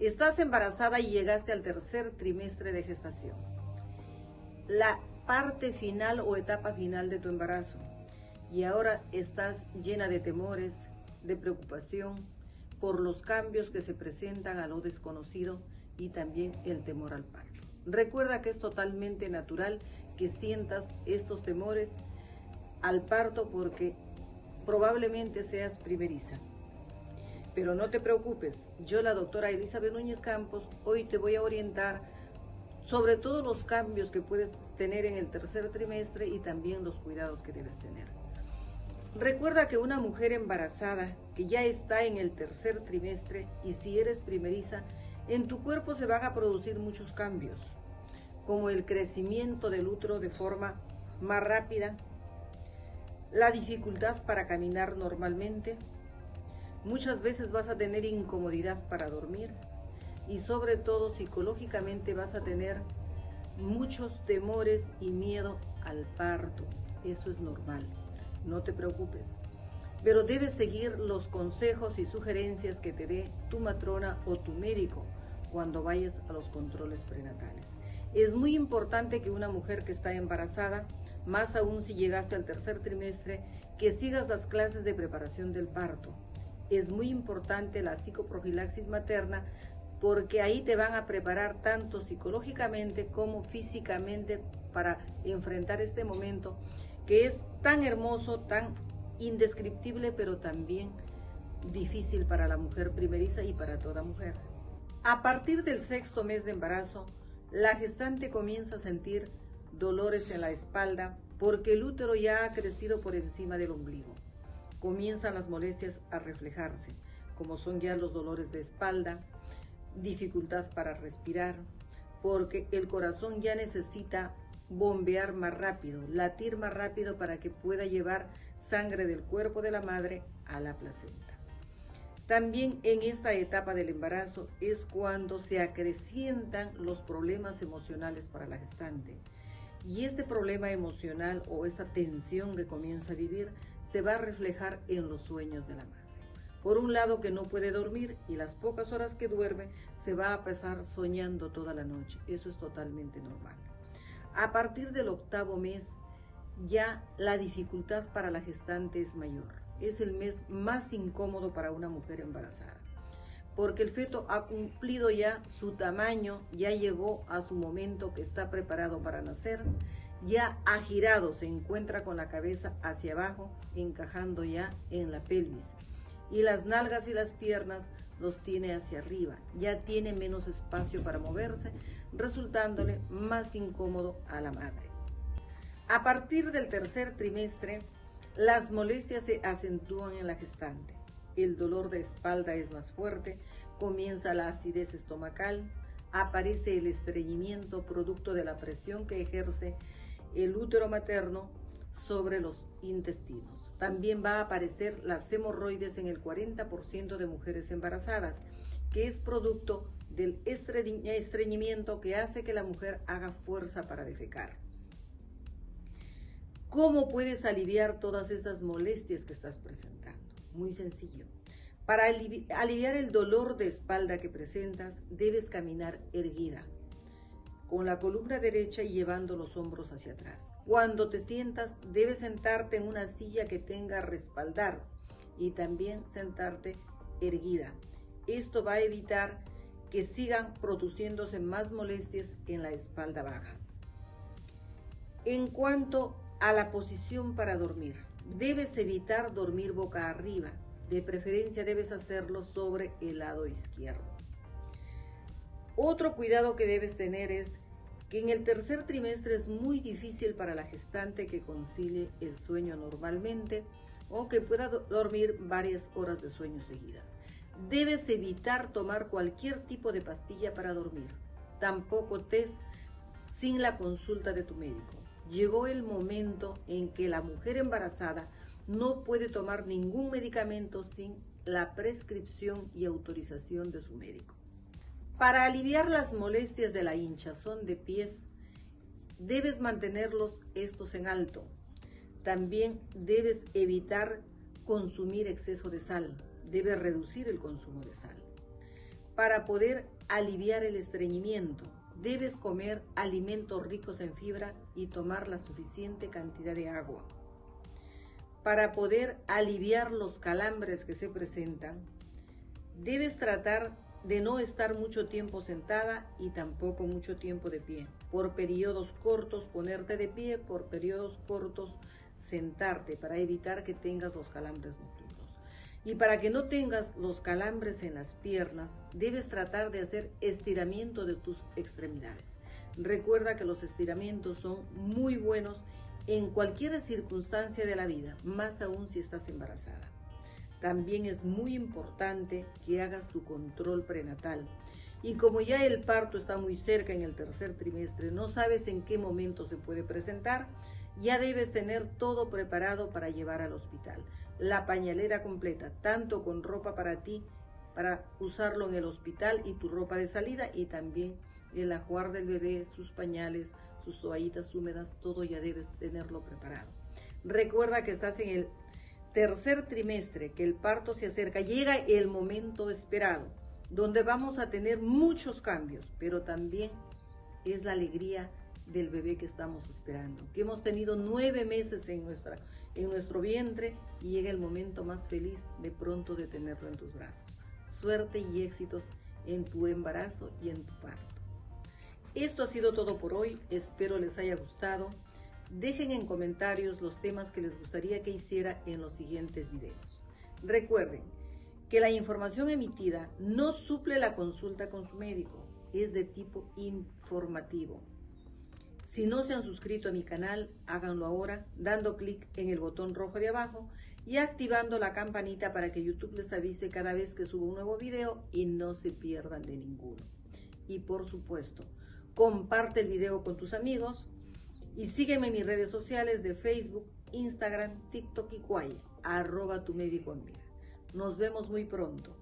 Estás embarazada y llegaste al tercer trimestre de gestación. La parte final o etapa final de tu embarazo. Y ahora estás llena de temores, de preocupación por los cambios que se presentan a lo desconocido y también el temor al parto. Recuerda que es totalmente natural que sientas estos temores al parto porque probablemente seas primeriza. Pero no te preocupes, yo la doctora Elizabeth Núñez Campos hoy te voy a orientar sobre todos los cambios que puedes tener en el tercer trimestre y también los cuidados que debes tener. Recuerda que una mujer embarazada que ya está en el tercer trimestre y si eres primeriza, en tu cuerpo se van a producir muchos cambios, como el crecimiento del útero de forma más rápida, la dificultad para caminar normalmente, Muchas veces vas a tener incomodidad para dormir y sobre todo psicológicamente vas a tener muchos temores y miedo al parto. Eso es normal, no te preocupes. Pero debes seguir los consejos y sugerencias que te dé tu matrona o tu médico cuando vayas a los controles prenatales. Es muy importante que una mujer que está embarazada, más aún si llegaste al tercer trimestre, que sigas las clases de preparación del parto es muy importante la psicoprofilaxis materna porque ahí te van a preparar tanto psicológicamente como físicamente para enfrentar este momento que es tan hermoso, tan indescriptible, pero también difícil para la mujer primeriza y para toda mujer. A partir del sexto mes de embarazo, la gestante comienza a sentir dolores en la espalda porque el útero ya ha crecido por encima del ombligo comienzan las molestias a reflejarse, como son ya los dolores de espalda, dificultad para respirar, porque el corazón ya necesita bombear más rápido, latir más rápido para que pueda llevar sangre del cuerpo de la madre a la placenta. También en esta etapa del embarazo es cuando se acrecientan los problemas emocionales para la gestante. Y este problema emocional o esa tensión que comienza a vivir se va a reflejar en los sueños de la madre. Por un lado que no puede dormir y las pocas horas que duerme se va a pasar soñando toda la noche. Eso es totalmente normal. A partir del octavo mes ya la dificultad para la gestante es mayor. Es el mes más incómodo para una mujer embarazada porque el feto ha cumplido ya su tamaño, ya llegó a su momento que está preparado para nacer, ya ha girado, se encuentra con la cabeza hacia abajo, encajando ya en la pelvis. Y las nalgas y las piernas los tiene hacia arriba, ya tiene menos espacio para moverse, resultándole más incómodo a la madre. A partir del tercer trimestre, las molestias se acentúan en la gestante el dolor de espalda es más fuerte, comienza la acidez estomacal, aparece el estreñimiento producto de la presión que ejerce el útero materno sobre los intestinos. También va a aparecer las hemorroides en el 40% de mujeres embarazadas, que es producto del estreñimiento que hace que la mujer haga fuerza para defecar. ¿Cómo puedes aliviar todas estas molestias que estás presentando? Muy sencillo. Para aliviar el dolor de espalda que presentas, debes caminar erguida, con la columna derecha y llevando los hombros hacia atrás. Cuando te sientas, debes sentarte en una silla que tenga respaldar y también sentarte erguida. Esto va a evitar que sigan produciéndose más molestias en la espalda baja. En cuanto a la posición para dormir, Debes evitar dormir boca arriba. De preferencia debes hacerlo sobre el lado izquierdo. Otro cuidado que debes tener es que en el tercer trimestre es muy difícil para la gestante que concilie el sueño normalmente o que pueda dormir varias horas de sueño seguidas. Debes evitar tomar cualquier tipo de pastilla para dormir. Tampoco test sin la consulta de tu médico llegó el momento en que la mujer embarazada no puede tomar ningún medicamento sin la prescripción y autorización de su médico. Para aliviar las molestias de la hinchazón de pies, debes mantenerlos estos en alto. También debes evitar consumir exceso de sal. Debes reducir el consumo de sal. Para poder aliviar el estreñimiento, debes comer alimentos ricos en fibra y tomar la suficiente cantidad de agua. Para poder aliviar los calambres que se presentan, debes tratar de no estar mucho tiempo sentada y tampoco mucho tiempo de pie. Por periodos cortos ponerte de pie, por periodos cortos sentarte para evitar que tengas los calambres. Y para que no tengas los calambres en las piernas, debes tratar de hacer estiramiento de tus extremidades. Recuerda que los estiramientos son muy buenos en cualquier circunstancia de la vida, más aún si estás embarazada. También es muy importante que hagas tu control prenatal. Y como ya el parto está muy cerca en el tercer trimestre, no sabes en qué momento se puede presentar, ya debes tener todo preparado para llevar al hospital. La pañalera completa, tanto con ropa para ti, para usarlo en el hospital y tu ropa de salida y también el ajuar del bebé, sus pañales, sus toallitas húmedas, todo ya debes tenerlo preparado. Recuerda que estás en el tercer trimestre, que el parto se acerca, llega el momento esperado, donde vamos a tener muchos cambios, pero también es la alegría del bebé que estamos esperando, que hemos tenido nueve meses en, nuestra, en nuestro vientre y llega el momento más feliz de pronto de tenerlo en tus brazos. Suerte y éxitos en tu embarazo y en tu parto. Esto ha sido todo por hoy, espero les haya gustado. Dejen en comentarios los temas que les gustaría que hiciera en los siguientes videos. Recuerden que la información emitida no suple la consulta con su médico, es de tipo informativo. Si no se han suscrito a mi canal, háganlo ahora dando clic en el botón rojo de abajo y activando la campanita para que YouTube les avise cada vez que subo un nuevo video y no se pierdan de ninguno. Y por supuesto, comparte el video con tus amigos, y sígueme en mis redes sociales de Facebook, Instagram, TikTok y Quay, arroba tu médico en vida. Nos vemos muy pronto.